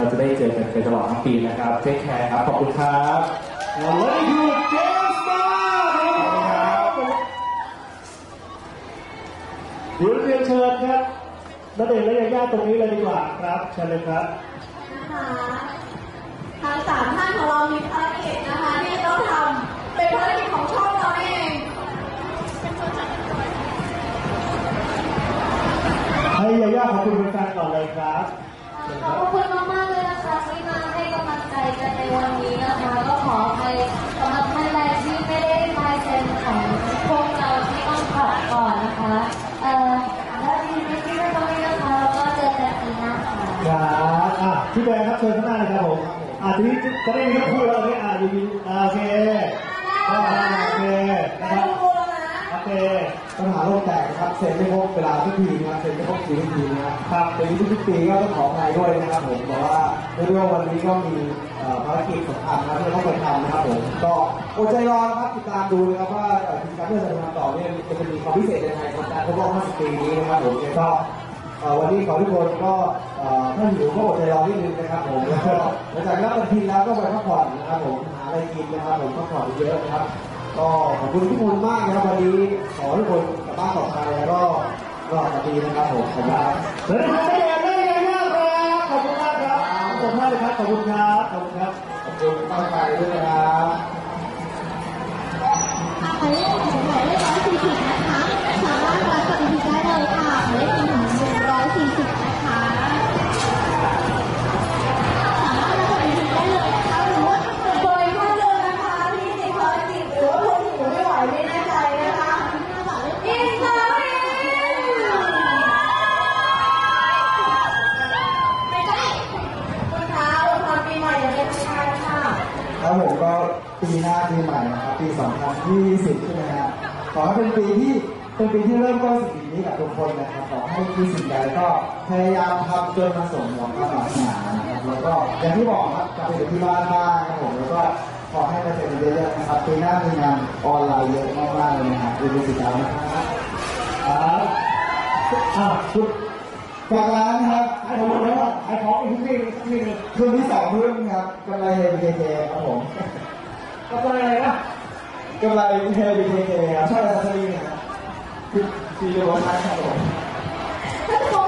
เราจะได้เจอกันไปตลอดทั้งปีนะครับเทคแคร์ครับ ขอบคุณครับแล้วนี่คือเจมส์มาครับเดี๋ยวเรียนเชิญครับนัเดชน์และยาย่าตรงนี้เลยดีกว่าครับเชิญเลยครับนะคะทางสามท่านของเรามีภารกิจนะคะที่จะต้องทำเป็นภารกิจของช่องเราเองให้ยาย่าขอบคุณแฟนๆก่อนเลยครับเชิญ ขคอรับบคุณมากๆเลยนะคะที่มาให้กำลังใจกันในวันนี้นะคะ ก็ขออภัยสำหรับท่านใดที่ไม่ได้มาเซ็นของพวกเราที่ต้องขอบก่อนนะคะเอ่อและทีนี้ที่ไม่ต้องนี้นะคะเราก็เจอกันปีหน้าค่ะครับอะพี่แบร์ครับเชิญข้างหน้าเลยครับผมอะทีนี้จะได้มีทั้งคู่แล้วนี่อะอยู่ดีอะโอเคอะโอเค ปัญหาโลกแตกนะครับเซ็นไม่ครบเวลาทุกทีนะครับเซ็นไม่ครบทีทุกทีนะครับครับเป็นทุกปีก็ต้องขออภัยด้วยนะครับผมแต่ว่าเรื่องว่าวันนี้ก็มีภารกิจสำคัญนะที่เราต้องไปทำนะครับผมก็อดใจรอนะครับติดตามดูนะครับว่าเอ่อกิจกรรมที่จะทำต่อเนี่ยจะมีความพิเศษยังไงกับการครบรอบ50ปีนี้นะครับผมแล้วก็วันนี้ขอทุกคนก็เอ่อถ้าหิวก็อดใจรอนิดนึงนะครับผมแล้วก็หลังจากรับปฏิทินแล้วก็ไปพักผ่อนนะครับผมหาอะไรกินนะครับผมพักผ่อนเยอะนะครับ ก็ขอบคุณทุกคนมากนะครับวันนี้ขอให้ทุกคนกลับบ้านปลอดภัยแล้วก็รอดดีนะครับผมขอบคุณครับแล้วนะครับได้ยังได้ยังมากครับขอบคุณมากครับขอบคุณมากเลยครับขอบคุณครับขอบคุณครับขอบคุณตั้งใจด้วยนะครับ ครับผมก็ปีหน้าปีใหม่นะครับปี 2020 ใช่ไหมฮะขอให้เป็นปีที่เป็นปีที่เริ่มต้นสิ่งนี้กับทุกคนนะครับขอให้มีสิ่งใดก็พยายามทำจนมาสมหวังความปรารถนานะครับแล้วก็อย่างที่บอกครับกลับไปอยู่ที่บ้านบ้างนะครับผมแล้วก็ขอให้มาเจอกันเยอะๆนะครับปีหน้ามีงานออนไลน์เยอะมากๆเลยนะครับดูดูสิครับครับอะคุณฝากร้านนะครับ ขายของแล้วขายของอีกทุกที่ทุกที่เลยคืนที่สองเรื่องครับกำไรเฮบีเคครับผมก็อะไรนะกำไรเฮบีเคครับใช่ลอตเตอรี่นะครับคือคือเรียกว่าใช่ครับผม ถ้าโทร